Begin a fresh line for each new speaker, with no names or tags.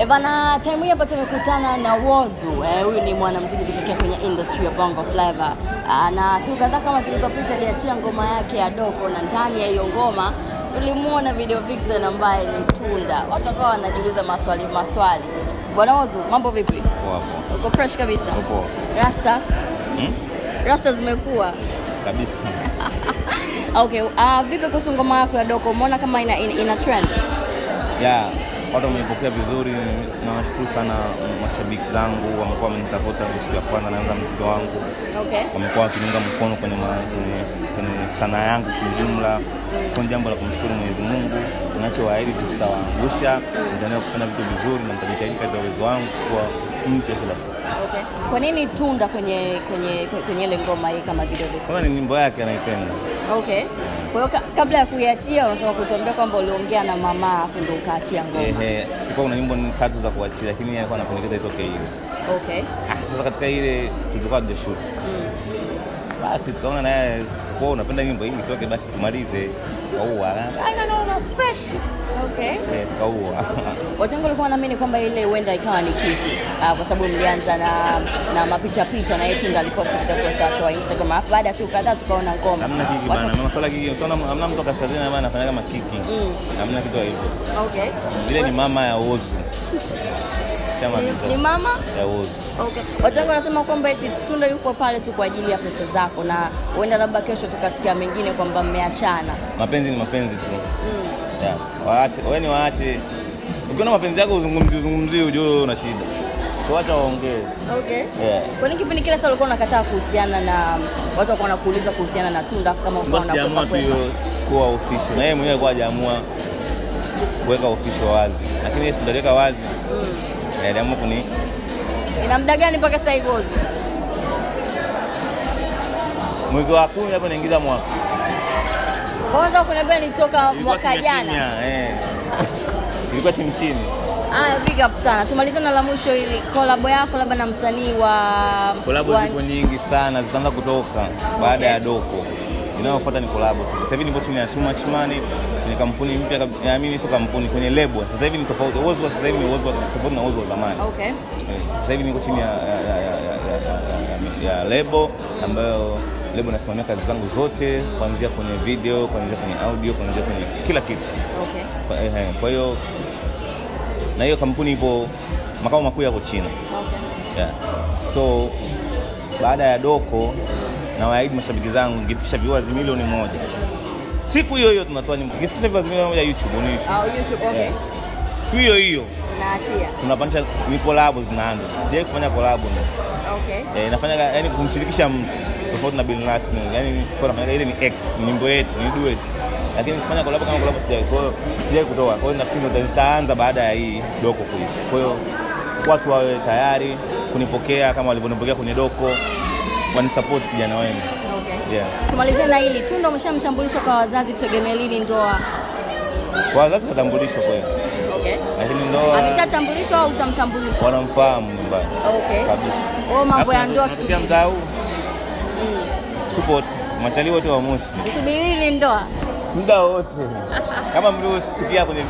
E bana, time hii hapa tumekutana na Wozu. Eh, huyu ni mwanamuziki kutokea kwenye industry ya Bongo Flava. Ah, na siku kadhaa kama zilizopita aliachia ngoma yake ya Doko na ndani ya hiyo ngoma tulimwona video vixen ambaye ni Tunda. Watu wakawa wanajiuliza maswali maswali. Bwana Wozu, mambo vipi?
Poa poa.
Uko fresh kabisa?
Poa.
Rasta?
Hmm?
Rasta zimekuwa.
Kabisa.
Okay, ah vipi kuhusu ngoma yako ya Doko? Umeona kama ina, ina, ina trend?
Ya, watu wameipokea vizuri. Nawashukuru sana mashabiki zangu, wamekuwa wamenitafuta tangu siku ya kwanza naanza mziki wangu.
Okay.
Wamekuwa wakiniunga mkono kwenye, kwenye, sanaa yangu kiujumla. Kwa jambo la kumshukuru Mwenyezi Mungu. Tunachowaahidi tusitawaangusha, nitaendelea kufanya vitu vizuri na nitajitahidi kadri ya uwezo wangu kuwa mpya kila siku.
Okay. Kwa nini Tunda kwenye kwenye kwenye ile ngoma hii kama video vixen?
Kwanza ni nyimbo yake anaipenda.
Okay. Kwa hiyo ka, kabla ya kuiachia unataka kutuambia kwamba uliongea na mama afu ndio ukaachia ngoma.
Ehe, Kwa kuna nyimbo tatu za kuachia, lakini yeye alikuwa anapendekeza itoke hiyo.
Okay.
Ah, Sasa katika ile tulikuwa tunashoot.
Mm.
basi tukaona naye kwa unapenda nyimbo hii itoke basi tumalize. Kaua. Fresh.
Okay.
eh, kaua.
Watu wengi walikuwa wanaamini kwamba ile huenda ikawa ni kiki uh, kwa sababu mlianza na na mapicha picha na yetu ndio alipost kupitia ukurasa wake wa Instagram. Alafu baada ya siku kadhaa tukaona ngoma.
hamna kiki bana na masuala kiki utaona hamna mtu kaskazini ambaye anafanya kama kiki.
Amna
hamna kitu hivyo.
Okay.
ile ni mama ya Ozu
Ni, ni mama
ya Ozu
Okay. Watu wengi wanasema kwamba eti Tunda yuko pale tu kwa ajili ya pesa zako na huenda labda kesho tukasikia mengine kwamba mmeachana.
mapenzi ni mapenzi tu
Mm.
yeah. waache wewe ni waache ukiona mapenzi yako uzungumzi uzungumzie ujue una shida tuacha waongee
Okay.
yeah.
Kwa nini kipindi kile sasa ulikuwa unakataa kuhusiana na watu wako wanakuuliza kuhusiana na Tunda kama
uko
unakwepa
tu kuwa official, na yeye mwenyewe alikuwa hajaamua kuweka official wazi, lakini yeye sindaliweka wazi,
Mm.
Eh, aliamua kuni
Ina muda gani mpaka sasa hivi Ozo?
mwezi wa kumi hapo naingiza mwaka
Kwanza kuniambia nitoka
toka
mwaka jana.
eh. ilikuwa chimchini. chini.
Aya, big up sana. Tumalize na la mwisho ili collab yako labda na msanii wa
Kolabo
wa-
zipo nyingi sana zitaanza kutoka baada ya Doko. Inayofuata ni kolabo tu. Sasa hivi nipo chini ya Too Much Money, ni kampuni mpya, ya mimi sio kampuni, kwenye lebo. Sasa hivi ni tofauti, uwezo sasa hivi ni uwezo wa tofauti na uwezo wa zamani.
Okay.
Eh, Sasa hivi niko chini ya, ya, ya, ya, ya, ya, ya, ya lebo ambayo lebo nasimamia kazi zangu zote kuanzia kwenye video, kuanzia kwenye audio, kuanzia kwenye kila kitu.
Okay.
Kwa, eh, eh, kwa hiyo na hiyo kampuni ipo makao makuu yako China.
Okay.
Yeah. So baada ya Doko na waahidi mashabiki zangu ngifikisha viewers milioni moja siku hiyo hiyo tunatoa nyimbo, ngifikisha viewers milioni moja YouTube, ni YouTube.
Oh, YouTube okay.
Yeah. Siku hiyo hiyo
Naachia.
Tunapanisha ni collab zinaanza. Sijai kufanya collab ni
Okay.
eh, nafanya yani kumshirikisha mtu tofauti na Bill Nass ni yani kwa nafanya ile ni X nyimbo yetu ni duet, lakini kufanya collab kama collab sijai, kwa hiyo sijai kutoa. Kwa hiyo nafikiri ndo zitaanza baada ya hii Doko kuishi. Kwa hiyo watu wawe tayari kunipokea kama walivyonipokea kwenye Doko, wanisupport kijana wenu
Okay.
yeah.
Tumalizie na hili. Tunda umeshamtambulisha kwa wazazi, tutegemee lini ndoa?
Kwa wazazi watambulishwa kweli,
Okay.
lakini ndoa
Ameshatambulishwa au utamtambulisha?
wanamfahamu nyumbani
Okay.
kabisa.
Oh, mambo ya ndoa tusubiri.
mtaa huu
Mm.
tupo wote, machali wote wa Mosi
subirini ndoa?
muda wote kama mliostukia kwenye